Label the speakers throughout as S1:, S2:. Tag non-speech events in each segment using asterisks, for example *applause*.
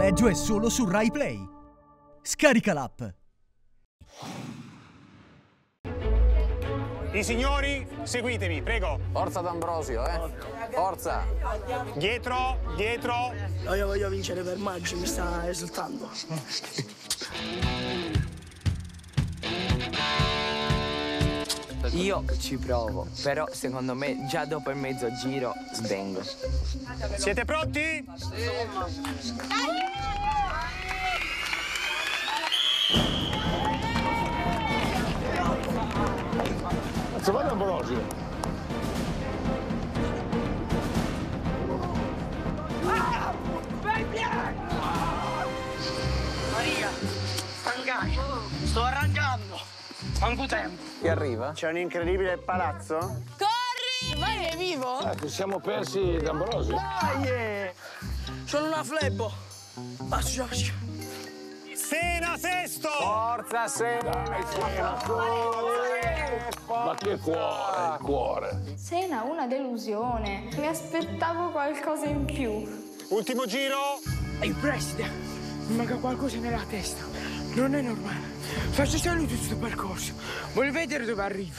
S1: noleggio è solo su Rai Play. Scarica l'app.
S2: I signori, seguitemi, prego.
S3: Forza D'Ambrosio, eh. Forza.
S2: Dietro, dietro.
S4: No, io voglio vincere per Maggi, mi sta esultando.
S5: Io ci provo, però secondo me già dopo il mezzo giro svengo.
S2: Siete pronti?
S6: Cazzo, vado Ambrosio.
S4: Maria, stancai. Sto arrancando. Quanto tempo?
S3: Chi arriva?
S2: C'è un incredibile palazzo?
S7: Corri! Ma è vivo?
S6: Eh, ci siamo persi d'Ambrosio.
S4: Dai! Sono una flebbo. Basta, ciao, ciao.
S2: Sena sesto!
S3: Forza Sena.
S6: Ma che cuore, il cuore.
S8: Sena, una delusione. Mi aspettavo qualcosa in più.
S2: Ultimo giro.
S4: Ehi, preside, mi manca qualcosa nella testa. Non è normale. Faccio solo tutto questo percorso. Voglio vedere dove arrivo.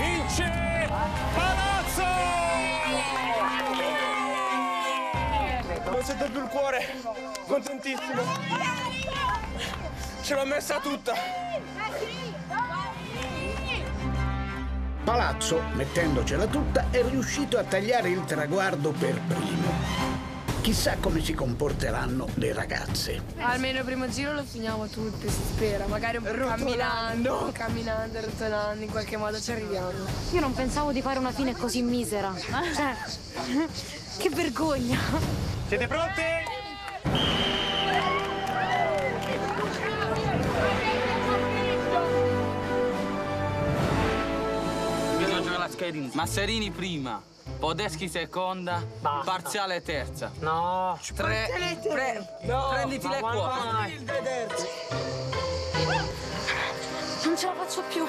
S2: Vince Palazzo!
S4: Non sento più il cuore. Contentissimo. Ce l'ho messa tutta.
S9: Palazzo, mettendocela tutta, è riuscito a tagliare il traguardo per primo. Chissà come si comporteranno le ragazze.
S7: Almeno il primo giro lo finiamo tutti, si spera. Magari un po' camminando, camminando, rotolando, in qualche modo ci arriviamo.
S10: Io non pensavo di fare una fine così misera. *laughs* Cioè, che vergogna.
S2: Siete pronti?
S5: Bisogna giocare la schedina. Masserini prima, Podeschi seconda, parziale terza.
S4: No.
S5: Tre, pre- prenditi le quote.
S10: Non ce la faccio più.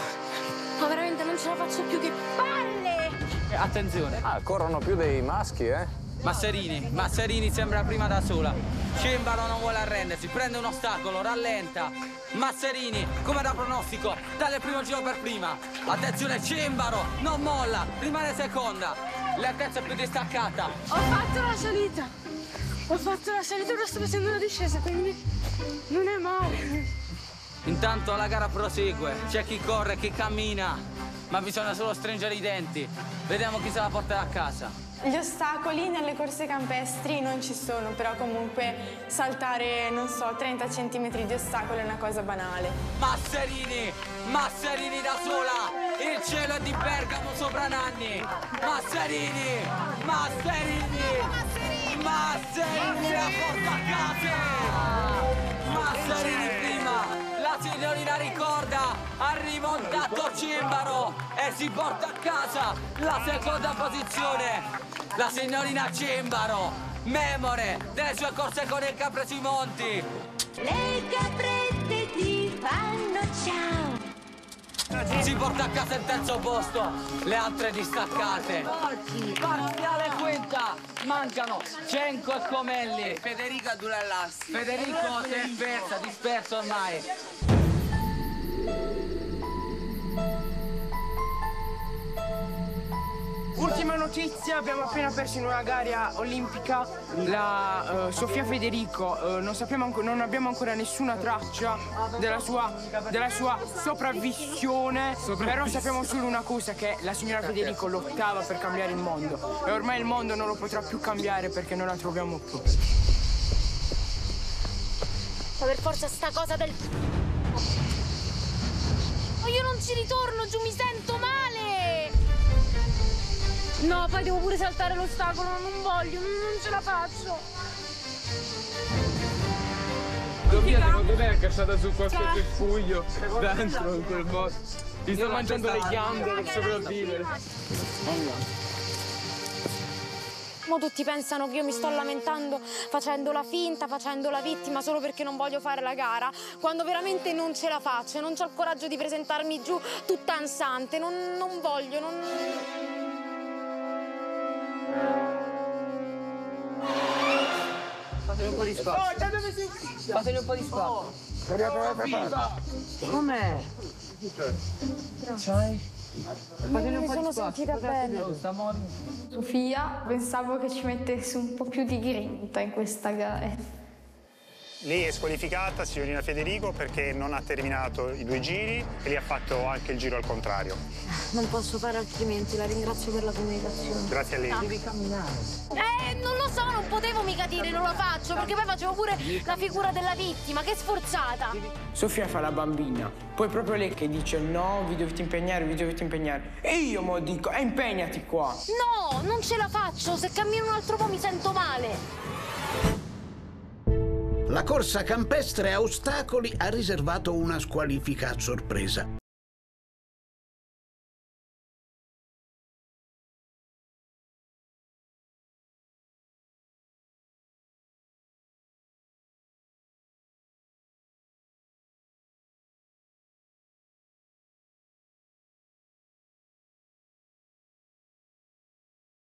S10: Ma veramente non ce la faccio più. Che palle!
S5: Attenzione.
S3: Ah, corrono più dei maschi, eh.
S5: Masserini, Masserini sembra prima da sola. Cembalo non vuole arrendersi, prende un ostacolo, rallenta. Masserini, come da pronostico, dalle primo giro per prima. Attenzione, Cembaro, non molla, rimane seconda. La terza è più distaccata.
S7: Ho fatto la salita! Ho fatto la salita, ora sto facendo la discesa, quindi non è male.
S5: Intanto la gara prosegue, c'è chi corre, chi cammina, ma bisogna solo stringere i denti. Vediamo chi se la porterà a casa.
S8: Gli ostacoli nelle corse campestri non ci sono, però comunque saltare, non so, 30 cm di ostacolo è una cosa banale.
S5: Masserini, Masserini da sola, il cielo è di Bergamo sopra Nanni. Masserini, Masserini, Masserini la porta a casa. Ha rimontato Cimbaro e si porta a casa la seconda posizione. La signorina Cimbaro, memore delle sue corse con il Capresimonti.
S10: Le caprette ti fanno ciao.
S5: Si porta a casa il terzo posto, le altre distaccate. Parziale quinta, mancano Cenco e Comelli. Federico a Dulallassi. Federico si è disperso ormai.
S4: Notizia, abbiamo appena perso in una gara olimpica la eh, Sofia Federico. Eh, non, sappiamo anco- non abbiamo ancora nessuna traccia della sua, della sua sopravvissione, però sappiamo solo una cosa, che la signora Federico lottava per cambiare il mondo. E ormai il mondo non lo potrà più cambiare perché non la troviamo più.
S10: Ma per forza sta cosa del... Ma io non ci ritorno giù, mi sento male! No, poi devo pure saltare l'ostacolo, non voglio, non ce la faccio.
S11: Sofia, secondo me è casciata su qualche cespuglio dentro in quel posto. Ti sto mangiando le ghiande per sopravvivere.
S10: Mo tutti pensano che io mi sto lamentando facendo la finta, facendo la vittima solo perché non voglio fare la gara, quando veramente non ce la faccio, non ho il coraggio di presentarmi giù tutta ansante, non, non voglio, non...
S5: fatemi un po' di spazio. Fatemi un po' di spazio. Com'è? Fatemi un
S10: mi
S5: po'
S10: sono
S5: di spazio.
S10: sentita bene.
S8: Sofia, pensavo che ci mettesse un po' più di grinta in questa gara.
S2: Lì è squalificata signorina Federico perché non ha terminato i due giri e lì ha fatto anche il giro al contrario.
S10: Non posso fare altrimenti, la ringrazio per la comunicazione.
S2: Grazie a lei.
S10: Eh, non lo so, non potevo mica dire non lo faccio, perché poi facevo pure la figura della vittima, che sforzata.
S4: Sofia fa la bambina, poi proprio lei che dice no, vi dovete impegnare, vi dovete impegnare. E io mo dico, eh, impegnati qua.
S10: No, non ce la faccio, se cammino un altro po' mi sento male.
S9: La corsa campestre a ostacoli ha riservato una squalifica a sorpresa.